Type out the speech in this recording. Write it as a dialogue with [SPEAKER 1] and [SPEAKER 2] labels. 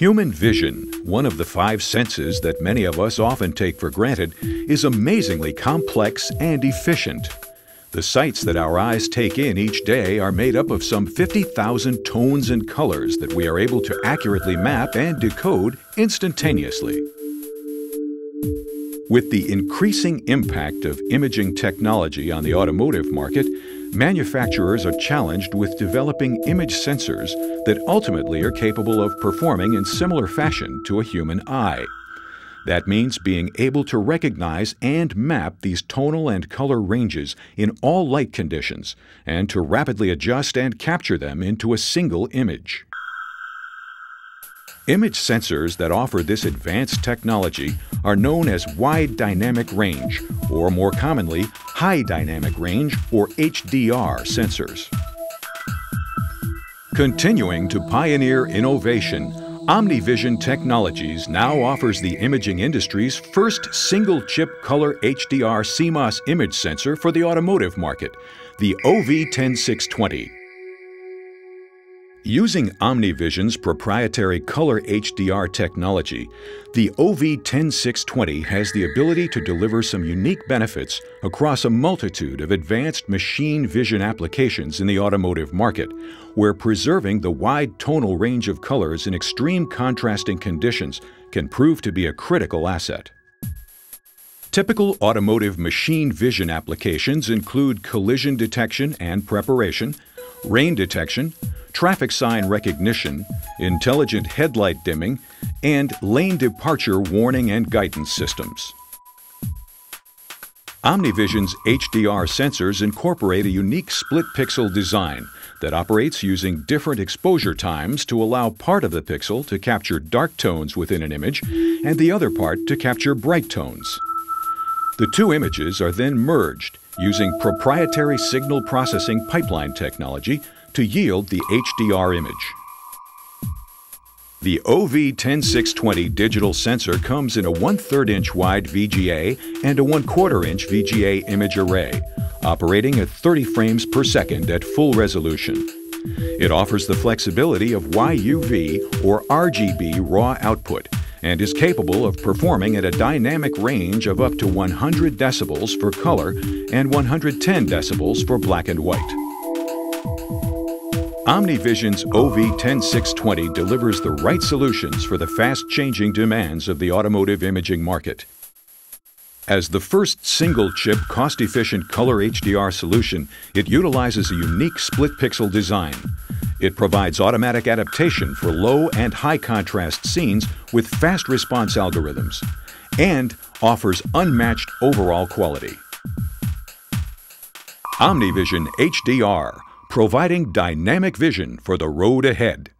[SPEAKER 1] Human vision, one of the five senses that many of us often take for granted, is amazingly complex and efficient. The sights that our eyes take in each day are made up of some 50,000 tones and colors that we are able to accurately map and decode instantaneously. With the increasing impact of imaging technology on the automotive market, manufacturers are challenged with developing image sensors that ultimately are capable of performing in similar fashion to a human eye. That means being able to recognize and map these tonal and color ranges in all light conditions and to rapidly adjust and capture them into a single image. Image sensors that offer this advanced technology are known as wide dynamic range, or more commonly, high dynamic range, or HDR sensors. Continuing to pioneer innovation, OmniVision Technologies now offers the imaging industry's first single-chip color HDR CMOS image sensor for the automotive market, the OV10620. Using OmniVision's proprietary Color HDR technology, the OV10620 has the ability to deliver some unique benefits across a multitude of advanced machine vision applications in the automotive market, where preserving the wide tonal range of colors in extreme contrasting conditions can prove to be a critical asset. Typical automotive machine vision applications include collision detection and preparation, rain detection, traffic sign recognition, intelligent headlight dimming, and lane departure warning and guidance systems. OmniVision's HDR sensors incorporate a unique split pixel design that operates using different exposure times to allow part of the pixel to capture dark tones within an image and the other part to capture bright tones. The two images are then merged using proprietary signal processing pipeline technology to yield the HDR image. The OV10620 digital sensor comes in a 1 3 inch wide VGA and a 1 4 inch VGA image array, operating at 30 frames per second at full resolution. It offers the flexibility of YUV or RGB raw output and is capable of performing at a dynamic range of up to 100 decibels for color and 110 decibels for black and white. OmniVision's OV10620 delivers the right solutions for the fast-changing demands of the automotive imaging market. As the first single-chip, cost-efficient color HDR solution, it utilizes a unique split-pixel design. It provides automatic adaptation for low and high contrast scenes with fast response algorithms and offers unmatched overall quality. OmniVision HDR providing dynamic vision for the road ahead.